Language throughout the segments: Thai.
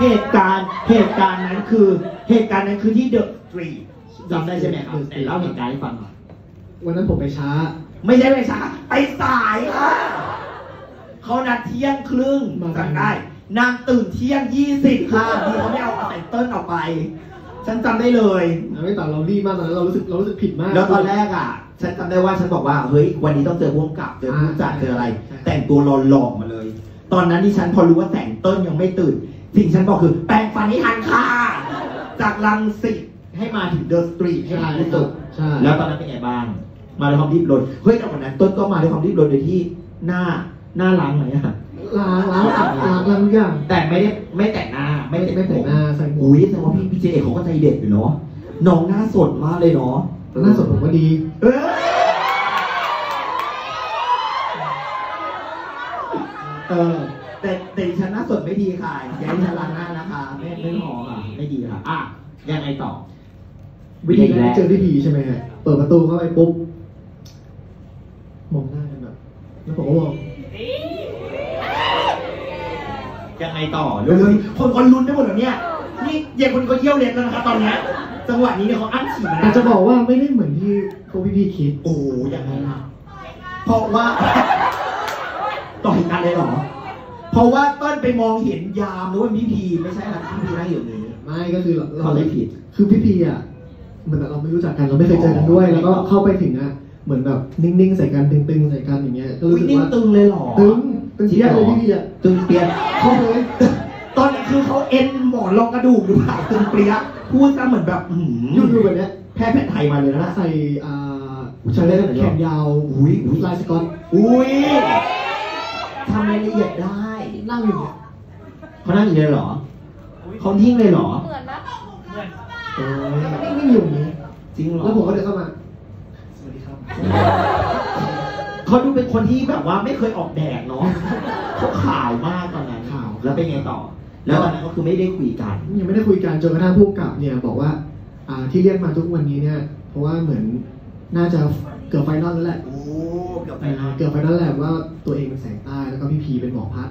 เหตุการณ์เหตุการณ์นั้นคือเหตุการณ์นั้นคือที่เดอะสตรีทจำได้ใช่ไหมครับไหนเล่าเหตุการณ์ให้ฟังหน่อยวันนั้นผมไปช้า ไม่ใช่ไปช้า ไปสายค่ะเขานัดเที่ยงครึ่งมาจำได้ นางตื่นเที่ยงยี่สิบค่ะที่เขาไม่เอาไข่เติ้ลออกไป ฉันจำได้เลยไม่แต่เรารีบมากตอนนั้นเรารู้สึกเรารู้สึกผิดมาก แล้วตอนแรกอะ ฉันจำได้ว่าฉันบอกว่าเฮ้ยวันนี้ต้องเจอผู้กำกับเจอผู้จัดเจออะไรใช่แต่งตัวหล่อๆมาเลย ตอนนั้นที่ฉันพอรู้ว่าแต่งเต้นยังไม่ตื่น สิ่งฉันบอกคือ แปรงฟันให้ทันค่ะ จากลังสิตให้มาถึงเดอะสตรีทให้ใช่ทันที่สุดใช่ แล้วตอนนั้นเป็นไงบ้าง มาด้วยความรีบร้อนเฮ้ยแต่วันนั้นต้นก็มาด้วยความรีบร้อนโดยที่หน้าหน้าล้างไหมอะล้างล้างอัดล้างล้างทุกอย่าง แต่ไม่ได้ไม่แต่งหน้าไม่ไม่ไม่แต่งหน้าใส่หมวอุ้ยกแต่ว่าพี่พี่เจเอกเขาก็ใจเด็ดอยู่เนาะน้องหน้าสดมากเลยเนาะหน้าสดผมก็ดี เอ้ย เออ แต่แต่ดิฉันหน้าสดไม่ดีค่ะอย่าให้ฉันล้างหน้านะคะไม่ไม่หอมอะไม่ดีค่ะอะยังไงต่อ วิธีแรกเจอพี่ผีใช่ไหมฮะเปิดประตูเข้าไปปุ๊บมองหน้ากันแบบแล้วผมก็มองยังไงต่อเร็วๆคนคนลุ้นได้หมดแล้วเนี่ย นี่เย็นคนก็เยี่ยวเล็บแล้วนะครับตอนเนี้ยจังหวะนี้เนี่ยเขาอั้นฉี่มาอาจจะบอกว่าไม่ได้เหมือนที่พวกพี่ๆคิด โอ้ยังไงล่ะเพราะว่า ต่อยกันเลยเหรอ เพราะว่าต้นไปมองเห็นยามหรือว่าพี่พีไม่ใช่นะพี่พีนั่งอยู่นี้ไม่ก็คือเราเขาเลยผิด คือพี่พีอะเหมือนเราไม่รู้จักกันเราไม่เคยเจอกันด้วย แล้วก็เข้าไปถึงอะเหมือนแบบนิ่งๆใส่กันตึงๆใส่กันอย่างเงี้ยก็รู้วิ่สึกนิ่งว่าตึงเลยเหรอ ตึงตึงจริงเทียเหรเลยอพี่พีอะตึงเปียกเข้าเลยตอนนี้คือเขาเอ็นหมอนรองกระดูกหรือเปล่าตึงเปียกพูดซะเหมือนแบบอื้อหือยุ่งๆแบบเนี้ยแพทย์แผนไทยมาเลยนะ ใส่อ่าใส่ได้ไหนแขนยาวอุ้ยอุ้ยลายสก๊อตอุ้ย ทำรายละเอียดได้นั่งอยู่เนี่ยเขานั่งอยู่เลยเหรอเขานิ่งเลยเหรอเหมือนนะโอ้ยนิ่งๆอยู่อย่างนี้จริงเหรอแล้วผมก็เดินเข้ามา สวัสดีครับเขาดูเป็นคนที่แบบว่าไม่เคยออกแดดเนาะเขาขาวมากตอนนั้นขาว แล้วเป็นไงต่อ แล้วตอนนั้นก็คือไม่ได้คุยกัน ยังไม่ได้คุยกันจนกระทั่งผู้กำกับเนี่ยบอกว่าอ่าที่เรียกมาทุกวันนี้เนี่ย เพราะว่าเหมือนน่าจะเกือบ final แล้วแหละ โอ้ เกือบไปอ่านะ เกือบ final แล้วว่าตัวเองเป็นแสงใต้แล้วก็พี่พีเป็นหมอพัด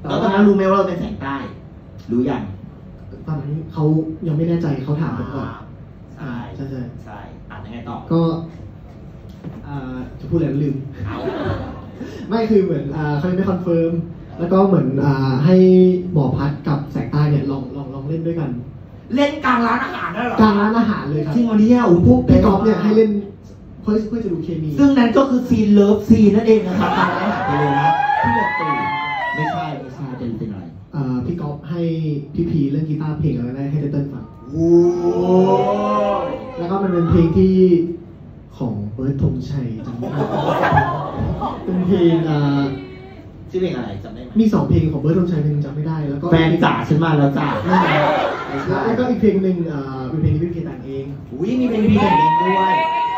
แล้วตอนนั้นรู้ไหมว่าเราเป็นแสงใต้ รู้ยังตอนนั้นเขายังไม่แน่ใจเขาถามผมก่อนใช่ใช่ใช่ใช่อ่านยังไงต่อก็อ่าจะพูดอะไรลืม เอาไม่คือเหมือนอ่าเขายังไม่ confirm แล้วก็เหมือนอ่าให้หมอพัดกับแสงใต้เนี่ยลองลองลองเล่นด้วยกันเล่นกลางร้านอาหารได้เหรอกลางร้านอาหารเลยครับ จริงเหรอเนี่ยโอ้โหพวกพี่กอล์ฟเนี่ยให้เล่นเพื่อเพื่อจะดูเคมีซึ่งนั้นก็คือ scene love scene นั่นเองนะครับกลางร้านอาหารไปเลยนะที่แบบตื่นไม่ใช่ไม่ใช่เป็นเป็นอะไรอ่าพี่กอล์ฟให้พี่พีเล่นกีตาร์เพลงอะไรได้ให้เติ้ลฟังโอ้แล้วก็มันเป็นเพลงที่ของเบิร์ดธงชัยจำไม่ได้เป็นเพลงอ่าชื่อเพลงอะไรจำได้ไหมมีสองเพลงของเบิร์ดธงชัยเพลงหนึ่งจำไม่ได้แล้วก็แฟนจ๋าฉันมาแล้วจ้าไม่ใช่แล้วก็อีกเพลงหนึ่งอ่าเป็นเพลงที่พี่พีแต่งเองอุ้ยมีเพลงพีแต่งเองด้วยใช่แล้ว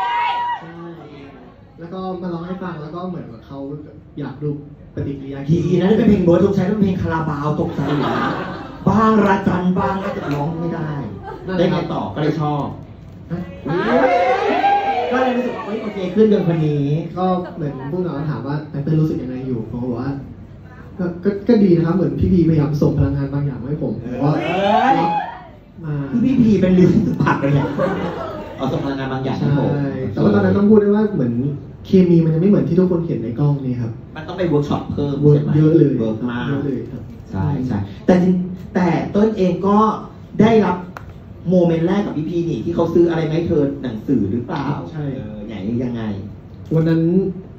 ก็มาร้องให้ฟังแล้วก็เหมือนกับเขาอยากดูปฏิกิริยาทีนั้นเป็นเพลงเบิร์ดตรงใช้เป็นเพลงคาราบาวตกใจอยู่นะบ้างระจันบ้างก็จะร้องไม่ได้ได้ไงต่อก็เลยชอบฮะก็เลยรู้สึกว่าเฮ้ยโอเคขึ้นเดือนคนนี้ ก็เหมือนพวกเราถามว่าไตเติ้ลรู้สึกยังไงอยู่ผมก็บอกว่าก็ก็ก็ดีนะครับเหมือนพี่พีพยายามส่งพลังงานบางอย่างมาให้ผมผมว่าเอ้ยมาคือพี่พีเป็นลิ้นผักเลยเนี่ยเอาส่งพลังงานบางอย่างใช่ให้ผมแต่ว่าตอนนั้นต้องพูดด้วยว่าเหมือน เคมีมันยังไม่เหมือนที่ทุกคนเห็นในกล้องนี่ครับมันต้องไปเวิร์กช็อปเพิ่มเวิร์ใช่กไหมเยอะเลยเวิร์กมากเยอะเลยครับใช่ใช่แต่จริงแต่ต้นเองก็ได้รับโมเมนต์แรกกับพี่พีนี่ที่เขาซื้ออะไรไหมาให้เธอหนังสือหรือเปล่าใช่เออไหนยังไง วันนั้น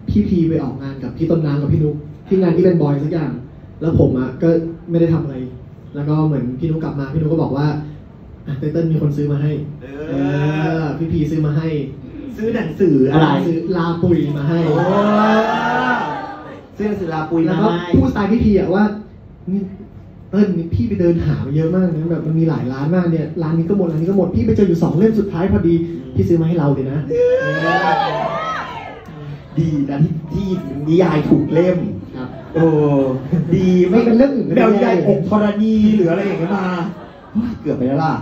พี่พีไปออกงานกับพี่ต้นน้ำกับพี่นุ๊กที่งานที่เป็นบอยสักอย่าง แล้วผมอะก็ไม่ได้ทำอะไร แล้วก็เหมือนพี่นุ๊กกลับมาพี่นุ๊กก็บอกว่าอะไตเติ้ลมีคนซื้อมาให้เอเออพี่พีซื้อมาให้ ซื้อหนังสืออะไรซื้อลาปุยมาให้โอ้ซื้อหนังสือลาปุยแล้มาวก็ให้พูดสไตล์พี่พีอะว่านี่เติ้ลนี่พี่ไปเดินหามาเยอะมากนะแบบมันมีหลายร้านมากเนี่ยร้านนี้ก็หมดร้านนี้ก็หมดพี่ไปเจออยู่สองเล่มสุดท้ายพอดีพี่ซื้อมาให้เราเลยนะ ดีนะที่ที่นิยายถูกเล่มครับ โอ้ดีไม่เป็นเรื่องอื่นก็แบได้วนิยายอกธรณีหรืออะไรอย่างเงี้ยมาเฮ้ยเกือบไปแล้วล่ะ